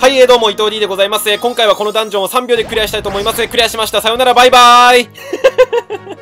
はい、えー、どうも、伊藤 D でございます。今回はこのダンジョンを3秒でクリアしたいと思います。クリアしました。さよなら、バイバーイ